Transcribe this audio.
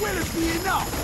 Will it be enough?